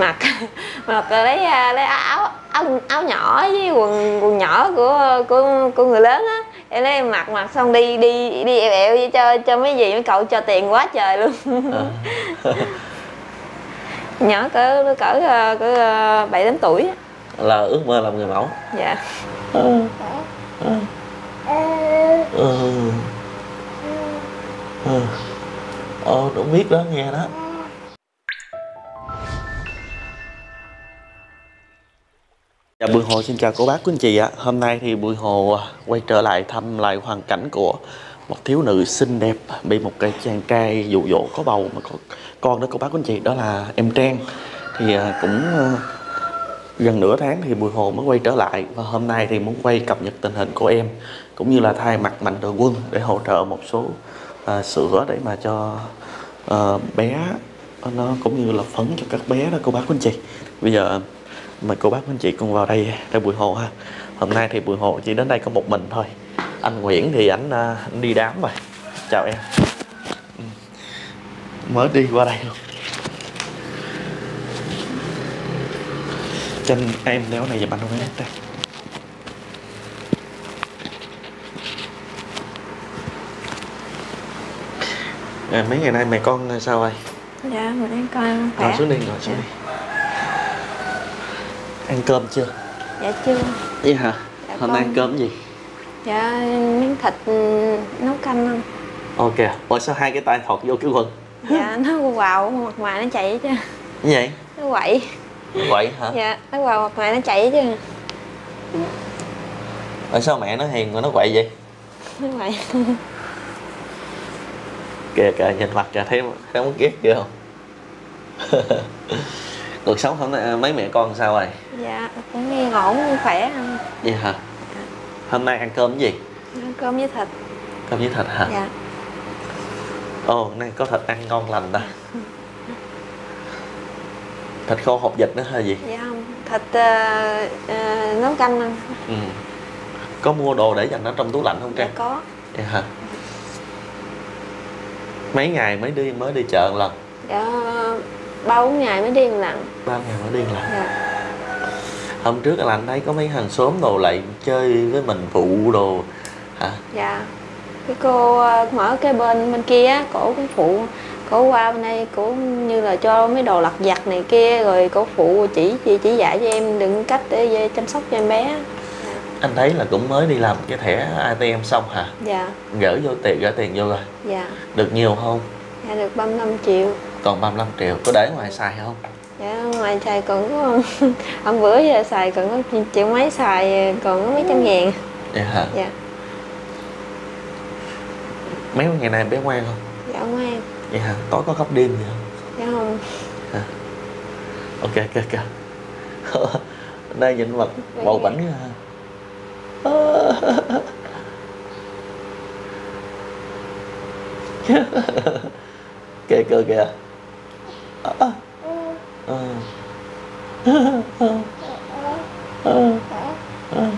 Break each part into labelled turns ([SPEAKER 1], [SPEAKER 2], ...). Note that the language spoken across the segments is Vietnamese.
[SPEAKER 1] mặc mặc lấy lấy áo áo áo nhỏ với quần quần nhỏ của của của người lớn á em lấy em mặc mặc xong đi đi đi ẹo ẹo vậy cho cho mấy gì mấy cậu cho tiền quá trời luôn
[SPEAKER 2] à.
[SPEAKER 1] nhỏ cỡ cỡ cỡ bảy tám tuổi á.
[SPEAKER 2] là ước mơ làm người mẫu
[SPEAKER 1] dạ
[SPEAKER 2] ừ. Ừ. Ừ. Ừ. Ồ, đúng biết đó nghe đó Dạ Bùi Hồ xin chào cô bác quý anh chị ạ. Hôm nay thì Bùi Hồ à, quay trở lại thăm lại hoàn cảnh của một thiếu nữ xinh đẹp bị một cái chàng trai dụ dỗ có bầu mà có con đó cô bác quý anh chị. Đó là em Trang. Thì à, cũng à, gần nửa tháng thì Bùi Hồ mới quay trở lại và hôm nay thì muốn quay cập nhật tình hình của em cũng như là thay mặt mạnh thường quân để hỗ trợ một số uh, sữa để mà cho uh, bé nó cũng như là phấn cho các bé đó cô bác quý anh chị. Bây giờ mời cô bác anh chị cùng vào đây để Bùi Hồ ha. Hôm nay thì Bùi Hồ chỉ đến đây có một mình thôi. Anh Nguyễn thì anh, uh, anh đi đám rồi. Chào em. Ừ. mới đi qua đây luôn. Chân em đeo này giùm anh không em đây à, mấy ngày nay mẹ con sao rồi?
[SPEAKER 1] Dạ mình đang coi khỏe.
[SPEAKER 2] Ngồi xuống đi ngồi xuống
[SPEAKER 1] Dạ.
[SPEAKER 2] đi ăn cơm chưa?
[SPEAKER 1] Dạ chưa.
[SPEAKER 2] Vậy hả?
[SPEAKER 1] Dạ
[SPEAKER 2] hôm nay ăn cơm gì?
[SPEAKER 1] Dạ miếng thịt ừ, nấu canh không
[SPEAKER 2] ok ủa sao hai cái tay thọt vô cái quần
[SPEAKER 1] dạ nó vào mặt ngoài nó chạy chứ.
[SPEAKER 2] Như vậy
[SPEAKER 1] nó quậy.
[SPEAKER 2] Vậy hả?
[SPEAKER 1] Dạ nó vào mặt ngoài nó chạy chứ.
[SPEAKER 2] Ở sao mẹ nó hiền mà nó quậy vậy?
[SPEAKER 1] Nó quậy.
[SPEAKER 2] Kìa kìa nhìn mặt kìa thấy thấy muốn ghét chưa không? Cuộc sống hôm nay mấy mẹ con sao rồi
[SPEAKER 1] dạ cũng yên ổn cũng khỏe không
[SPEAKER 2] vậy hả? Hôm nay ăn cơm cái gì?
[SPEAKER 1] Ăn cơm với thịt.
[SPEAKER 2] Cơm với thịt hả?
[SPEAKER 1] Dạ.
[SPEAKER 2] Ồ hôm nay có thịt ăn ngon lành ta. Thịt khô hột vịt nữa hay gì?
[SPEAKER 1] Dạ không thịt ờ, ờ, nấu canh không
[SPEAKER 2] ừ. có mua đồ để dành ở trong tủ lạnh không
[SPEAKER 1] dạ
[SPEAKER 2] trang
[SPEAKER 1] có.
[SPEAKER 2] Vậy hả? Mấy ngày mới đi mới đi chợ một lần?
[SPEAKER 1] Dạ ba bốn ngày mới đi một lần.
[SPEAKER 2] Ba ngày mới đi một lần.
[SPEAKER 1] Dạ
[SPEAKER 2] hôm trước là anh thấy có mấy hàng xóm đồ lại chơi với mình phụ đồ hả?
[SPEAKER 1] Dạ. Cái cô ờ, mở cái bên bên kia cổ cũng phụ cổ qua bên đây cổ như là cho mấy đồ lặt vặt này kia rồi cổ phụ chỉ chỉ chỉ dạy cho em đừng cách để chăm sóc cho em bé.
[SPEAKER 2] Anh thấy là cũng mới đi làm cái thẻ ATM xong hả?
[SPEAKER 1] Dạ.
[SPEAKER 2] Gửi vô tiền gửi tiền vô rồi.
[SPEAKER 1] Dạ.
[SPEAKER 2] Được nhiều không?
[SPEAKER 1] Dạ được 35 triệu.
[SPEAKER 2] Còn 35 triệu có để ngoài xài không
[SPEAKER 1] dạ ngoài xài còn có hôm bữa giờ xài còn có triệu mấy xài còn có mấy trăm ngàn.
[SPEAKER 2] Vậy hả?
[SPEAKER 1] Dạ.
[SPEAKER 2] Mấy ngày nay bé ngoan không?
[SPEAKER 1] Dạ ngoan.
[SPEAKER 2] Vậy hả? Tối có khóc đêm gì không?
[SPEAKER 1] Dạ không.
[SPEAKER 2] Ok ok ok. Đây nhìn mặt bầu bảnh ha. Kìa kìa. Kìa Ờ. Ờ. Ờ. Ờ.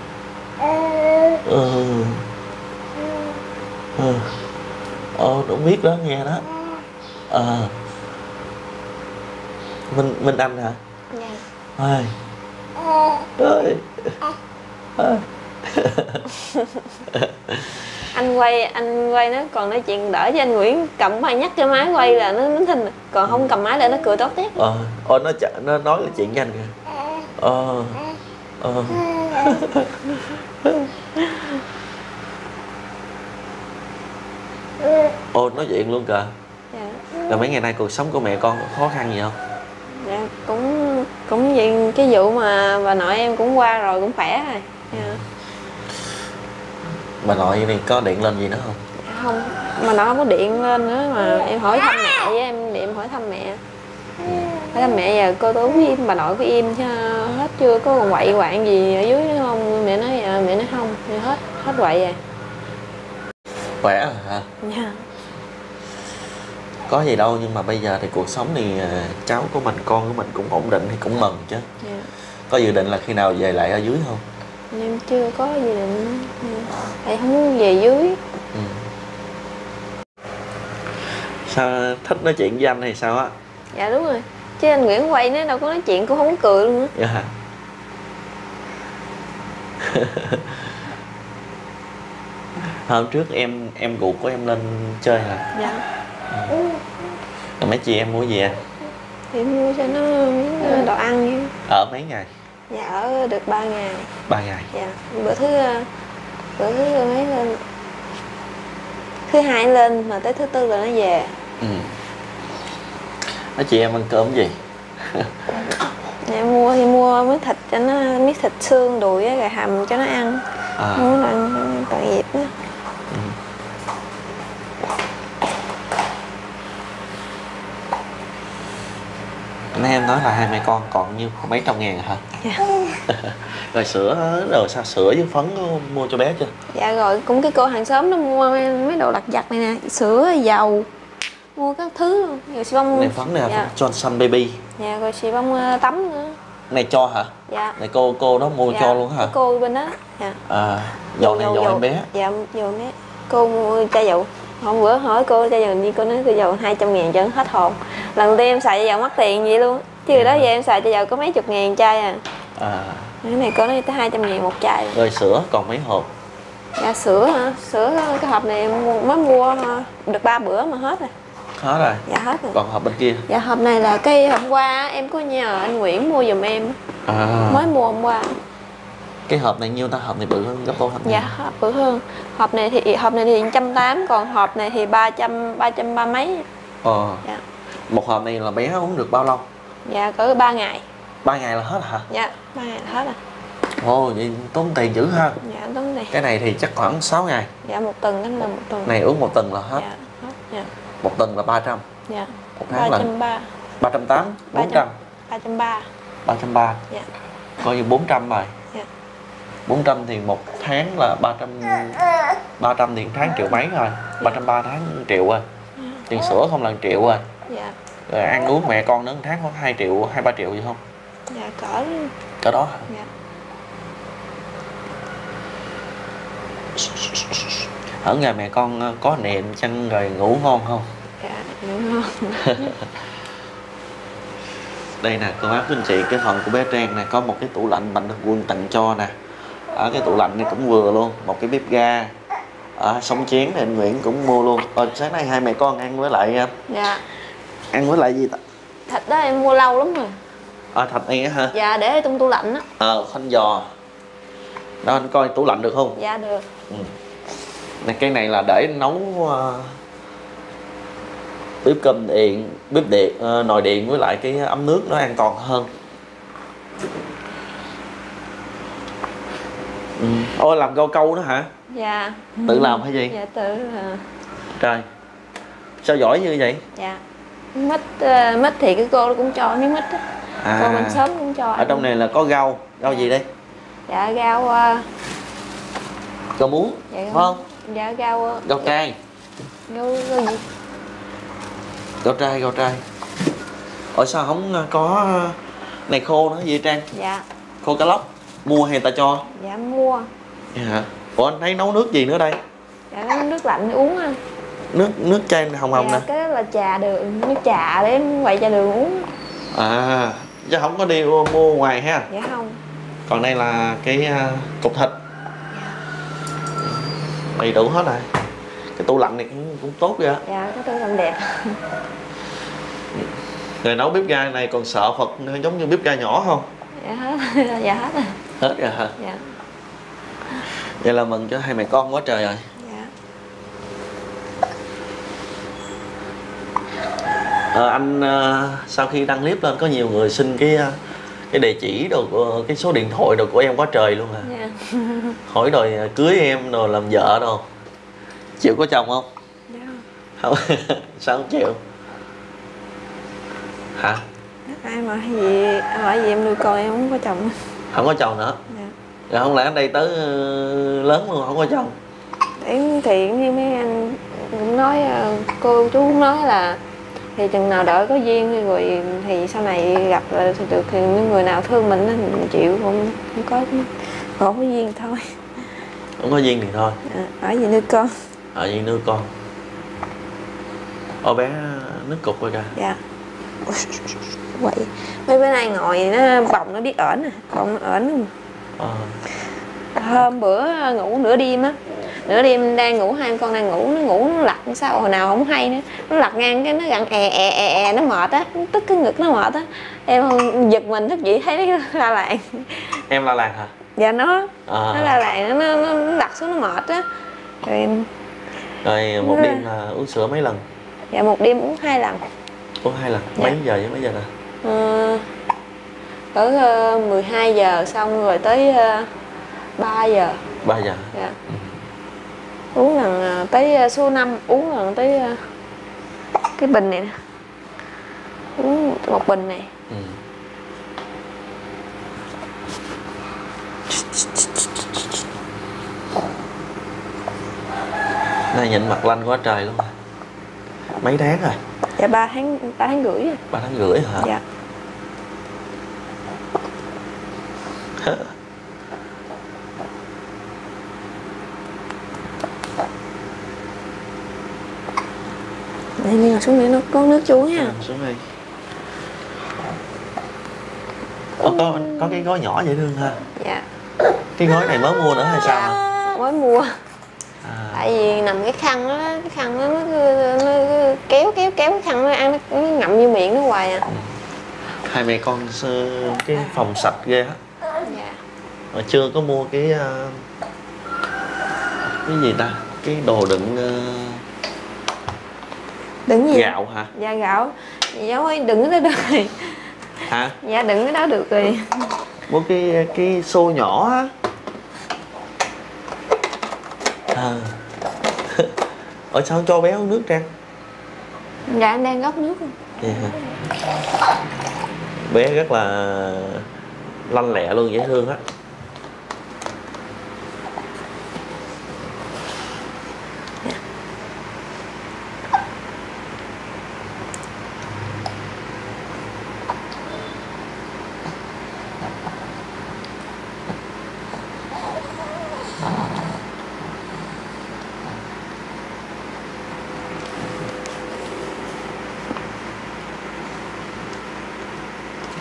[SPEAKER 2] Ờ. Ờ, đúng biết đó nghe đó. Ờ. Minh Minh Anh hả?
[SPEAKER 1] Dạ.
[SPEAKER 2] Ơi ơi ơi
[SPEAKER 1] anh quay anh quay nó còn nói chuyện đỡ cho anh Nguyễn. Cầm máy nhắc cái máy quay là nó nó thình còn không cầm máy là nó cười tốt tét
[SPEAKER 2] ờ ờ nó nó nói là chuyện nhanh kìa. Ờ ờ. Ồ nói chuyện luôn kìa.
[SPEAKER 1] Dạ.
[SPEAKER 2] rồi mấy ngày nay cuộc sống của mẹ con khó khăn gì không?
[SPEAKER 1] Dạ cũng cũng vậy cái vụ mà bà nội em cũng qua rồi cũng khỏe rồi. Dạ.
[SPEAKER 2] Bà nội này có điện lên gì nữa không?
[SPEAKER 1] Không mà nó không có điện lên nữa mà em hỏi thăm mẹ với em điện em hỏi thăm mẹ. Hỏi thăm mẹ giờ cô tú với im bà nội có im chứ hết chưa? Có còn quậy quạng gì ở dưới nữa không? Mẹ nói dạ, mẹ nói không Dạ, hết hết quậy rồi.
[SPEAKER 2] Khỏe rồi hả?
[SPEAKER 1] Dạ.
[SPEAKER 2] Có gì đâu nhưng mà bây giờ thì cuộc sống thì à, cháu của mình con của mình cũng ổn định thì cũng mừng chứ.
[SPEAKER 1] Dạ.
[SPEAKER 2] Có dự định là khi nào về lại ở dưới không
[SPEAKER 1] em chưa có gì định tại không muốn về dưới.
[SPEAKER 2] Ừ. sao thích nói chuyện với anh hay sao á?
[SPEAKER 1] Dạ đúng rồi chứ anh Nguyễn quay nó đâu có nói chuyện cũng không có cười luôn á.
[SPEAKER 2] Dạ. Hôm trước em em ruột của em lên chơi hả?
[SPEAKER 1] Dạ.
[SPEAKER 2] Rồi mấy chị em mua gì à
[SPEAKER 1] thì mua cho nó miếng đồ ăn vậy
[SPEAKER 2] ở mấy ngày
[SPEAKER 1] dạ ở được 3 ngày
[SPEAKER 2] ba ngày
[SPEAKER 1] dạ. Bữa thứ ờ, bữa thứ mấy lên? Thứ hai lên mà tới thứ tư là nó về.
[SPEAKER 2] Ừ. Mấy chị em ăn cơm gì?
[SPEAKER 1] Dạ mua thì mua miếng thịt cho nó miếng thịt xương đùi với gà hầm cho nó ăn.
[SPEAKER 2] À.
[SPEAKER 1] Muốn ăn tội nghiệp đó
[SPEAKER 2] nãy em nói là hai mẹ con còn nhiêu mấy trăm ngàn hả?
[SPEAKER 1] Dạ.
[SPEAKER 2] rồi sữa rồi sao sữa với phấn có mua cho bé chưa?
[SPEAKER 1] Dạ rồi cũng cái cô hàng xóm nó mua mấy đồ lặt vặt này nè sữa dầu mua các thứ luôn. Rồi xì bông
[SPEAKER 2] này phấn này
[SPEAKER 1] dạ.
[SPEAKER 2] Johnson baby.
[SPEAKER 1] Dạ rồi xì bông ờ, tắm nữa.
[SPEAKER 2] Này cho hả?
[SPEAKER 1] Dạ.
[SPEAKER 2] Này cô cô đó mua
[SPEAKER 1] dạ.
[SPEAKER 2] cho luôn hả?
[SPEAKER 1] cô bên đó. Dạ.
[SPEAKER 2] À dầu này dầu em bé.
[SPEAKER 1] dạ dầu bé. Cô mua chai dầu hôm bữa hỏi cô chai dầu như cô nói chai dầu 200 ngàn cho hết hồn. Lần đầu tiên em xài chai dầu mắc tiền vậy luôn. Chứ
[SPEAKER 2] Dạ.
[SPEAKER 1] đó giờ em xài chai dầu có mấy chục ngàn chai à.
[SPEAKER 2] À.
[SPEAKER 1] Cái này có nói tới 200 ngàn một chai.
[SPEAKER 2] Rồi sữa còn mấy hộp?
[SPEAKER 1] Dạ sữa hả? Sữa cái hộp này em mới mua được ba bữa mà hết rồi.
[SPEAKER 2] Hết rồi.
[SPEAKER 1] Dạ hết rồi.
[SPEAKER 2] Còn hộp bên kia?
[SPEAKER 1] Dạ hộp này là cái hôm qua em có nhờ anh Nguyễn mua giùm em.
[SPEAKER 2] À.
[SPEAKER 1] Mới mua hôm qua
[SPEAKER 2] cái hộp này nhiêu ta? Hộp này bự hơn gấp đôi hộp này.
[SPEAKER 1] Dạ hộp bự hơn. Hộp này thì hộp này thì trăm tám còn hộp này thì ba trăm ba trăm ba mấy.
[SPEAKER 2] Ờ.
[SPEAKER 1] Dạ.
[SPEAKER 2] Một hộp này là bé uống được bao lâu?
[SPEAKER 1] Dạ cỡ ba ngày.
[SPEAKER 2] Ba ngày là hết hả?
[SPEAKER 1] Dạ ba ngày là hết rồi.
[SPEAKER 2] Ồ vậy tốn tiền dữ ha.
[SPEAKER 1] Dạ đúng này
[SPEAKER 2] cái này thì chắc khoảng 6 ngày.
[SPEAKER 1] Dạ một tuần đó là một tuần.
[SPEAKER 2] Này uống một tuần là hết.
[SPEAKER 1] Dạ hết dạ.
[SPEAKER 2] Một tuần là 300
[SPEAKER 1] dạ
[SPEAKER 2] một tháng là
[SPEAKER 1] trăm ba.
[SPEAKER 2] 380
[SPEAKER 1] ba
[SPEAKER 2] 400
[SPEAKER 1] ba trăm ba.
[SPEAKER 2] 330
[SPEAKER 1] dạ.
[SPEAKER 2] Coi như 400 rồi.
[SPEAKER 1] Dạ
[SPEAKER 2] 400 thì một tháng là 300 300 thì tháng triệu mấy rồi? 330 tháng triệu rồi. Tiền sữa không là triệu rồi.
[SPEAKER 1] Dạ.
[SPEAKER 2] Rồi ăn uống mẹ con nữa tháng khoảng 2 triệu 2 3 triệu gì không?
[SPEAKER 1] Dạ cỡ
[SPEAKER 2] cỡ đó.
[SPEAKER 1] Dạ.
[SPEAKER 2] Ở nhà mẹ con ờ, có nệm chăn rồi ngủ ngon không?
[SPEAKER 1] Dạ đúng không
[SPEAKER 2] đây nè cô bác anh chị cái phần của bé Trang này có một cái tủ lạnh mạnh thường quân tặng cho nè ở cái tủ lạnh này cũng vừa luôn một cái bếp ga. Ở sống chén này anh Nguyễn cũng mua luôn. Ờ, sáng nay hai mẹ con ăn với lại ờ,
[SPEAKER 1] dạ.
[SPEAKER 2] ăn với lại gì ta?
[SPEAKER 1] Thịt đó em mua lâu lắm rồi.
[SPEAKER 2] Ờ thịt này hả?
[SPEAKER 1] Dạ để trong tủ lạnh á.
[SPEAKER 2] Ờ khoanh giò. Đó anh coi tủ lạnh được không?
[SPEAKER 1] Dạ được.
[SPEAKER 2] Này cái này là để nấu ờ, bếp cơm điện bếp điện ờ, nồi điện với lại cái ấm nước nó an toàn hơn ôi làm rau câu đó hả?
[SPEAKER 1] Dạ.
[SPEAKER 2] Tự làm hay gì?
[SPEAKER 1] Dạ tự à,
[SPEAKER 2] trời. Sao giỏi như vậy?
[SPEAKER 1] Dạ. Mít ờ, mít thì cái cô cũng cho miếng mít á. Cô bên sớm cũng cho
[SPEAKER 2] À. ở trong này là có rau. Rau gì đây?
[SPEAKER 1] Dạ rau ờ,
[SPEAKER 2] rau muống
[SPEAKER 1] dạ,
[SPEAKER 2] phải không?
[SPEAKER 1] dạ rau ờ,
[SPEAKER 2] rau trai
[SPEAKER 1] rau, rau gì?
[SPEAKER 2] Rau trai rau trai. Ở sao không có này khô nữa gì trang?
[SPEAKER 1] Dạ.
[SPEAKER 2] Khô cá lóc. Mua hay ta cho?
[SPEAKER 1] Dạ mua
[SPEAKER 2] Hả ủa anh thấy nấu nước gì nữa đây?
[SPEAKER 1] Dạ nước lạnh để uống á
[SPEAKER 2] nước nước chai hồng hồng
[SPEAKER 1] dạ,
[SPEAKER 2] nè.
[SPEAKER 1] cái đó là trà đường nước trà để quậy trà đường uống.
[SPEAKER 2] À chứ không có đi mua, ngoài ha?
[SPEAKER 1] Dạ không.
[SPEAKER 2] Còn đây là cái cục thịt. Đầy đủ hết rồi. Cái tủ lạnh này cũng, cũng tốt vậy
[SPEAKER 1] dạ cái tôi làm đẹp.
[SPEAKER 2] Rồi nấu bếp ga này còn sợ phật giống như bếp ga nhỏ không?
[SPEAKER 1] Dạ hết. Dạ hết. Rồi
[SPEAKER 2] hết rồi hả?
[SPEAKER 1] Dạ
[SPEAKER 2] vậy là mừng cho hai mẹ con quá trời rồi.
[SPEAKER 1] Dạ.
[SPEAKER 2] Ờ, anh ờ, sau khi đăng clip lên có nhiều người xin cái ờ, cái địa chỉ đồ của, cái số điện thoại đồ của em quá trời luôn à.
[SPEAKER 1] Dạ.
[SPEAKER 2] Hỏi đòi cưới em đồ làm vợ đồ. Chịu có chồng không?
[SPEAKER 1] Dạ.
[SPEAKER 2] Không. Sao không chịu? Hả?
[SPEAKER 1] Mà hay gì hỏi gì em nuôi con em không có chồng.
[SPEAKER 2] Không có chồng nữa.
[SPEAKER 1] Dạ
[SPEAKER 2] rồi không lẽ ở đây tới ờ, lớn luôn không có chồng?
[SPEAKER 1] Để thì như mấy anh cũng nói ờ, cô chú cũng nói là thì chừng nào đợi có duyên rồi thì sau này gặp là thì được thì những người nào thương mình thì mình chịu không không có không có duyên thôi.
[SPEAKER 2] Không có duyên thì thôi.
[SPEAKER 1] À, hỏi gì nuôi con.
[SPEAKER 2] Ở vậy nuôi con. Ô bé nước cục rồi kìa
[SPEAKER 1] dạ. Quậy. Mấy bữa nay ngồi nó bồng nó biết ởn nè bồng nó ởn luôn
[SPEAKER 2] Ờ.
[SPEAKER 1] hôm bữa ngủ nửa đêm á nửa đêm đang ngủ hai con đang ngủ nó ngủ nó lặt sao hồi nào không hay nữa. Nó lặt ngang cái nó gặn e e e e nó mệt á tức cái ngực nó mệt á. Em giật mình thức dậy thấy nó la làng.
[SPEAKER 2] Em la làng hả?
[SPEAKER 1] Dạ nó
[SPEAKER 2] à.
[SPEAKER 1] nó la làng nó, nó, nó lặt xuống nó mệt á. Rồi em
[SPEAKER 2] rồi một
[SPEAKER 1] Nó-
[SPEAKER 2] đêm là uống sữa mấy lần?
[SPEAKER 1] Dạ một đêm uống hai lần.
[SPEAKER 2] Uống hai lần?
[SPEAKER 1] Dạ.
[SPEAKER 2] mấy giờ với mấy giờ nè
[SPEAKER 1] ờ, 12 giờ xong rồi tới uh, 3 giờ.
[SPEAKER 2] Ba giờ.
[SPEAKER 1] Dạ. uống lần ờ, tới ờ, số 5 uống lần tới ờ, cái bình này nè. Uống một bình này.
[SPEAKER 2] Ừ. nay nhìn mặt lanh quá trời luôn mấy tháng rồi?
[SPEAKER 1] Dạ ba tháng ba tháng rưỡi
[SPEAKER 2] ba tháng rưỡi hả?
[SPEAKER 1] Dạ xuống để nó có nước chú nha.
[SPEAKER 2] Nằm xuống đây Ủa, có có cái gói nhỏ dễ thương ha.
[SPEAKER 1] Dạ.
[SPEAKER 2] Cái gói này mới mua nữa hay sao? Hả?
[SPEAKER 1] dạ mới mua.
[SPEAKER 2] À,
[SPEAKER 1] tại vì nằm cái khăn đó cái khăn đó nó nó cứ kéo kéo kéo cái khăn nó ăn nó, nó ngậm vô miệng nó hoài à.
[SPEAKER 2] Hai mẹ con cái phòng sạch ghê á.
[SPEAKER 1] Dạ.
[SPEAKER 2] Mà chưa có mua cái ờ, cái gì ta? Cái đồ đựng ờ,
[SPEAKER 1] đừng gì?
[SPEAKER 2] Gạo hả?
[SPEAKER 1] Dạ gạo. Dạ ơi đừng cái đó được rồi.
[SPEAKER 2] Hả?
[SPEAKER 1] Dạ đừng cái đó được rồi.
[SPEAKER 2] Mua cái cái xô nhỏ á. À. ở sao cho bé uống nước trang
[SPEAKER 1] dạ anh đang góc nước.
[SPEAKER 2] Vậy hả? bé rất là lanh lẹ luôn dễ thương á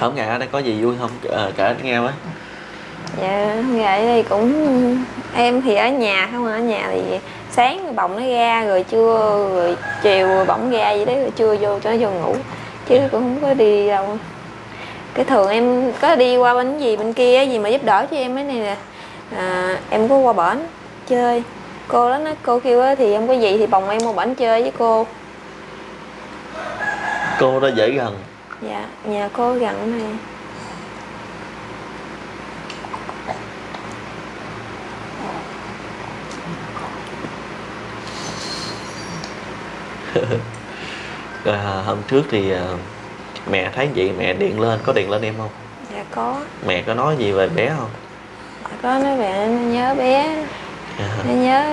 [SPEAKER 2] hôm ngày ở đây có gì vui không? Ờ, kể nghe với.
[SPEAKER 1] Dạ vậy thì cũng em thì ở nhà không à, ở nhà thì sáng bồng nó ra rồi trưa rồi chiều bỗng ra vậy đấy rồi trưa vô cho nó vô ngủ. Chứ cũng không có đi đâu. Cái thường em có đi qua bên gì bên kia gì mà giúp đỡ cho em cái này nè. À, em có qua bển chơi. Cô đó nó cô kêu á thì em có gì thì bồng em qua bển chơi với cô.
[SPEAKER 2] Cô đó dễ gần
[SPEAKER 1] dạ nhà cô gần này.
[SPEAKER 2] Rồi à, hôm trước thì à, mẹ thấy vậy mẹ điện lên có điện lên em không?
[SPEAKER 1] Dạ có.
[SPEAKER 2] Mẹ có nói gì về bé không?
[SPEAKER 1] Dạ có nói về nó nhớ bé. Nó nhớ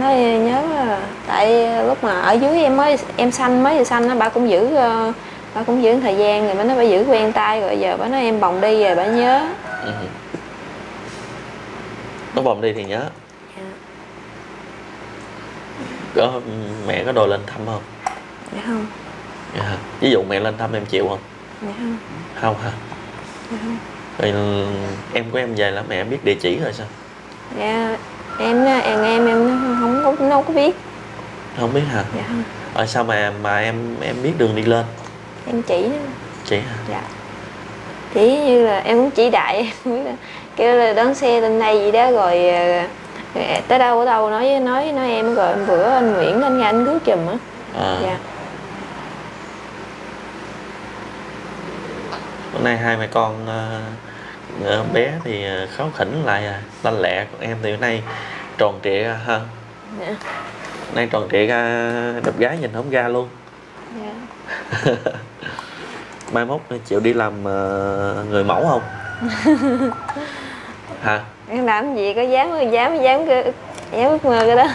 [SPEAKER 1] nó nhớ ờ, tại lúc mà ở dưới em mới em sanh mới vừa sanh á ba cũng giữ ờ, ba cũng giữ thời gian rồi mới nó phải giữ quen tay rồi giờ bà nói em bồng đi rồi bà nhớ.
[SPEAKER 2] Ừ. có bồng đi thì nhớ.
[SPEAKER 1] Dạ,
[SPEAKER 2] có mẹ có đòi lên thăm không?
[SPEAKER 1] Dạ không.
[SPEAKER 2] Dạ. ví dụ mẹ lên thăm em chịu không?
[SPEAKER 1] Dạ không.
[SPEAKER 2] Không hả?
[SPEAKER 1] Dạ không.
[SPEAKER 2] Rồi em của em về là mẹ biết địa chỉ rồi sao?
[SPEAKER 1] Dạ em nó em em em nó không có nó không có biết.
[SPEAKER 2] Không biết hả?
[SPEAKER 1] Dạ không.
[SPEAKER 2] Rồi sao mà mà em em biết đường đi lên
[SPEAKER 1] em chỉ nó.
[SPEAKER 2] Chị hả?
[SPEAKER 1] Dạ. Chỉ như là em cũng chỉ đại em kêu là đón xe lên đây gì đó rồi ờ, rồi tới đâu ở đâu nói với nói nói em rồi bữa anh Nguyễn anh ra anh rước giùm á.
[SPEAKER 2] À,
[SPEAKER 1] dạ.
[SPEAKER 2] Bữa nay hai mẹ con ờ, ờ, bé thì ờ, kháu khỉnh lại à, lanh lẹ còn em thì bữa nay tròn trịa ha.
[SPEAKER 1] Dạ.
[SPEAKER 2] Nay tròn trịa ra đẹp gái nhìn không ra luôn.
[SPEAKER 1] Dạ
[SPEAKER 2] mai mốt chịu đi làm ờ, người mẫu không? Hả?
[SPEAKER 1] Em làm gì có dám dám dám cái dám ước mơ cái đó.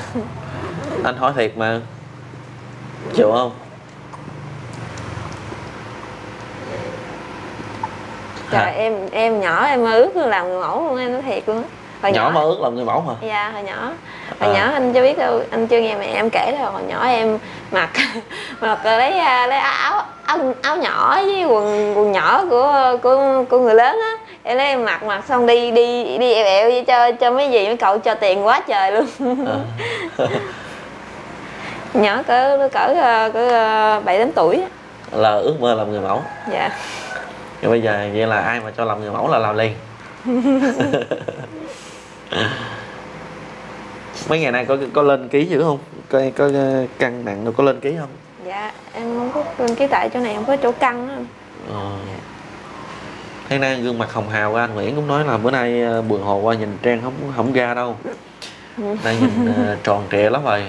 [SPEAKER 2] Anh hỏi thiệt mà. Chịu không?
[SPEAKER 1] Trời
[SPEAKER 2] Hả?
[SPEAKER 1] em em nhỏ em mơ ước làm người mẫu luôn em nói thiệt luôn á. Hồi
[SPEAKER 2] nhỏ mà ước làm người mẫu hả?
[SPEAKER 1] Dạ hồi nhỏ. Hồi
[SPEAKER 2] À.
[SPEAKER 1] nhỏ anh chưa biết đâu anh chưa nghe mẹ em kể đâu hồi nhỏ em mặc. Mặc lấy à, lấy áo áo áo nhỏ với quần quần nhỏ của của của người lớn á. Em lấy em mặc mặc xong đi đi đi ẹo ẹo vậy cho cho mấy gì mấy cậu cho tiền quá trời luôn.
[SPEAKER 2] Ờ.
[SPEAKER 1] nhỏ cỡ cỡ cỡ ờ, bảy tám tuổi
[SPEAKER 2] là ước mơ làm người mẫu.
[SPEAKER 1] Dạ.
[SPEAKER 2] Rồi bây giờ vậy là ai mà cho làm người mẫu là làm liền mấy ngày nay có có lên ký dữ không? Có có cân nặng rồi có lên ký không?
[SPEAKER 1] Dạ em không có lên ký tại chỗ này không có chỗ căng á.
[SPEAKER 2] Ờ. Thế nay gương mặt hồng hào của anh Nguyễn cũng nói là bữa nay ờ, buồn hồ qua nhìn Trang không không ra đâu. Đang nhìn ờ, tròn trịa lắm rồi.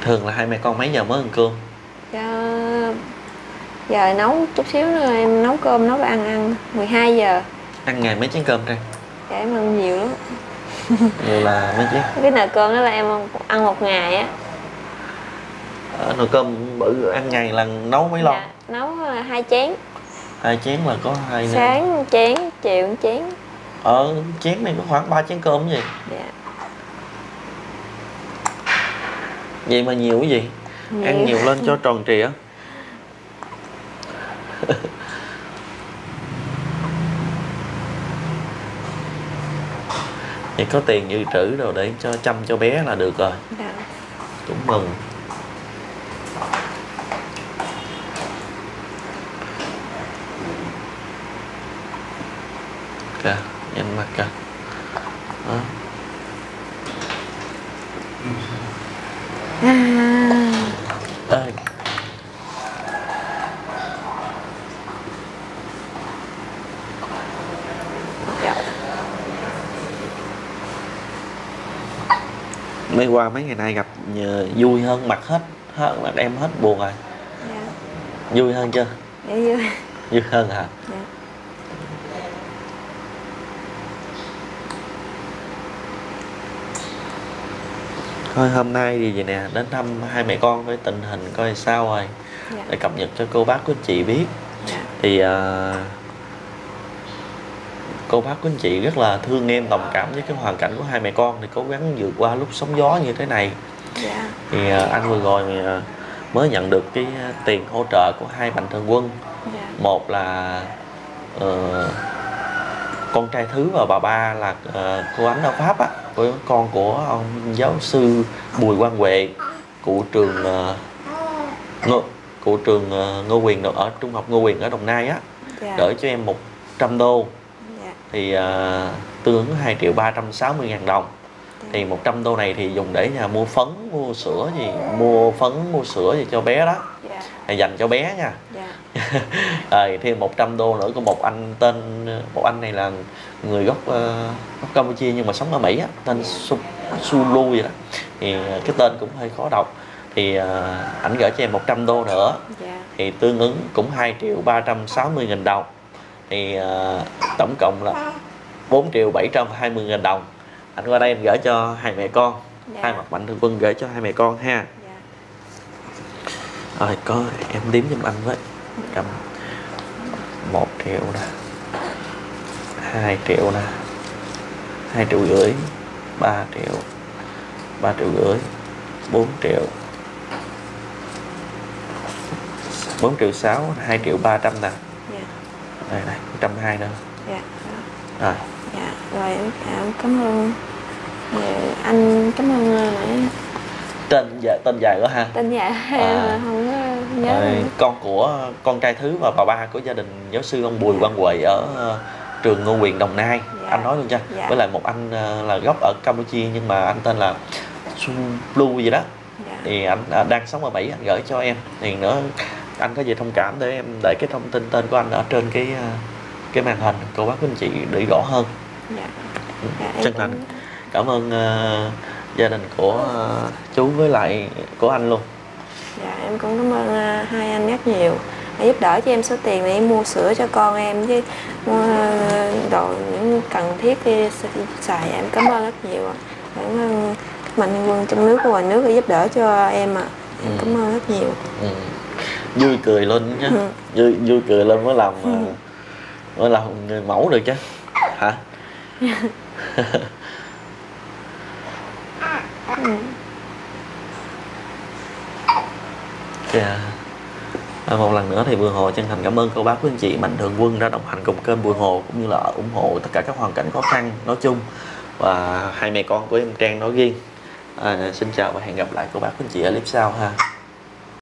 [SPEAKER 2] Thường là hai mẹ con mấy giờ mới ăn cơm?
[SPEAKER 1] Dạ, giờ nấu chút xíu nữa em nấu cơm nấu ăn ăn 12 giờ
[SPEAKER 2] Ăn ngày mấy chén cơm Trang
[SPEAKER 1] dạ em ăn nhiều lắm.
[SPEAKER 2] Nhiều là mấy chén?
[SPEAKER 1] Cái nồi cơm đó là em ăn, một ngày á.
[SPEAKER 2] Ờ, Nồi cơm bự ăn ngày là nấu mấy lon?
[SPEAKER 1] Dạ, nấu ờ, hai chén.
[SPEAKER 2] Hai chén là có hai
[SPEAKER 1] sáng chén chiều chén.
[SPEAKER 2] Ờ chén này có khoảng ba chén cơm gì?
[SPEAKER 1] Dạ.
[SPEAKER 2] Vậy mà nhiều cái gì? Ăn nhiều lên cho tròn trịa Vậy có tiền dự trữ rồi để cho chăm cho bé là được rồi
[SPEAKER 1] dạ.
[SPEAKER 2] Cũng mừng Kìa, nhìn mặt kìa Đó.
[SPEAKER 1] À,
[SPEAKER 2] Ê, mấy qua mấy ngày nay gặp nhờ, vui hơn mặt hết hết mặt em hết buồn rồi.
[SPEAKER 1] Dạ.
[SPEAKER 2] Vui hơn chưa?
[SPEAKER 1] Dạ vui.
[SPEAKER 2] Vui hơn hả?
[SPEAKER 1] Dạ.
[SPEAKER 2] Thôi hôm nay thì vậy nè đến thăm hai mẹ con với tình hình coi sao rồi.
[SPEAKER 1] Dạ.
[SPEAKER 2] Để cập nhật cho cô bác của chị biết.
[SPEAKER 1] Dạ.
[SPEAKER 2] Thì à, cô bác của anh chị rất là thương em đồng cảm với cái hoàn cảnh của hai mẹ con thì cố gắng vượt qua lúc sóng gió như thế này.
[SPEAKER 1] Dạ.
[SPEAKER 2] Thì à, anh vừa rồi à, mới nhận được cái à, tiền hỗ trợ của hai mạnh thường quân.
[SPEAKER 1] Dạ.
[SPEAKER 2] Một là ờ, con trai thứ và bà ba là ờ, cô ánh ở pháp á với con của ông giáo sư bùi quang huệ cụ trường ờ, ngô cụ trường ờ, ngô quyền ở trung học ngô quyền ở đồng nai á.
[SPEAKER 1] Dạ.
[SPEAKER 2] Gửi cho em 100 đô thì ờ, tương ứng 2 triệu 360 ngàn đồng. Thì 100 đô này thì dùng để nhà mua phấn mua sữa gì mua phấn mua sữa gì cho bé đó.
[SPEAKER 1] Dạ.
[SPEAKER 2] Là dành cho bé nha.
[SPEAKER 1] Dạ.
[SPEAKER 2] Rồi thêm 100 đô nữa có một anh tên một anh này là người gốc ờ, gốc Campuchia nhưng mà sống ở Mỹ á, tên Su, Sulu vậy đó. Thì ờ, cái tên cũng hơi khó đọc. Thì ờ, ảnh gửi cho em 100 đô nữa.
[SPEAKER 1] Dạ.
[SPEAKER 2] Thì tương ứng cũng 2 triệu 360 nghìn đồng thì ờ, tổng cộng là 4 triệu 720 nghìn đồng. Anh qua đây anh gửi cho hai mẹ con
[SPEAKER 1] Dạ.
[SPEAKER 2] hai mặt mạnh thường quân gửi cho hai mẹ con ha.
[SPEAKER 1] Dạ.
[SPEAKER 2] Rồi có em đếm giùm anh với. Cầm một triệu nè hai triệu nè hai triệu rưỡi ba triệu ba triệu rưỡi bốn triệu. Bốn triệu sáu hai triệu ba trăm nè
[SPEAKER 1] dạ
[SPEAKER 2] đây trăm hai nữa
[SPEAKER 1] dạ
[SPEAKER 2] rồi.
[SPEAKER 1] dạ rồi em, em cảm ơn. Dạ, anh cảm ơn ờ, nãy
[SPEAKER 2] tên dài tên dài quá ha.
[SPEAKER 1] Tên dạ
[SPEAKER 2] À.
[SPEAKER 1] em không có nhớ
[SPEAKER 2] Rồi, con của con trai thứ và bà ba của gia đình giáo sư ông Bùi Quang Huệ ở trường Ngô Quyền Đồng Nai.
[SPEAKER 1] Dạ.
[SPEAKER 2] anh nói luôn cho
[SPEAKER 1] Dạ.
[SPEAKER 2] với lại một anh là gốc ở Campuchia nhưng mà anh tên là Sun Blue gì đó.
[SPEAKER 1] Dạ.
[SPEAKER 2] Thì anh à, đang sống ở Mỹ anh gửi cho em. Thì nữa anh có gì thông cảm để em để cái thông tin tên của anh ở trên cái ờ, cái màn hình? Cô bác của anh chị để rõ hơn.
[SPEAKER 1] Dạ. Dạ em
[SPEAKER 2] chân
[SPEAKER 1] cũng-
[SPEAKER 2] thành cảm ơn ờ, gia đình của ờ, chú với lại của anh luôn.
[SPEAKER 1] Dạ em cũng cảm ơn ờ, hai anh rất nhiều. Đã giúp đỡ cho em số tiền để em mua sữa cho con em với mua đồ những cần thiết đi xài em cảm ơn rất nhiều ạ. cảm ơn các mạnh thường quân trong nước và ngoài nước đã giúp đỡ cho em ạ. Em
[SPEAKER 2] Ừ.
[SPEAKER 1] cảm ơn rất nhiều.
[SPEAKER 2] Ừ vui cười lên nhá
[SPEAKER 1] ừ.
[SPEAKER 2] vui vui cười lên mới làm ừ. Ờ, mới làm người mẫu được chứ hả ừ. kìa yeah. À, một lần nữa thì Bùi Hồ chân thành cảm ơn cô bác quý anh chị Mạnh Thường Quân đã đồng hành cùng kênh Bùi Hồ cũng như là ủng hộ tất cả các hoàn cảnh khó khăn nói chung và hai mẹ con của em Trang nói riêng. À, xin chào và hẹn gặp lại cô bác quý anh chị ở clip sau ha.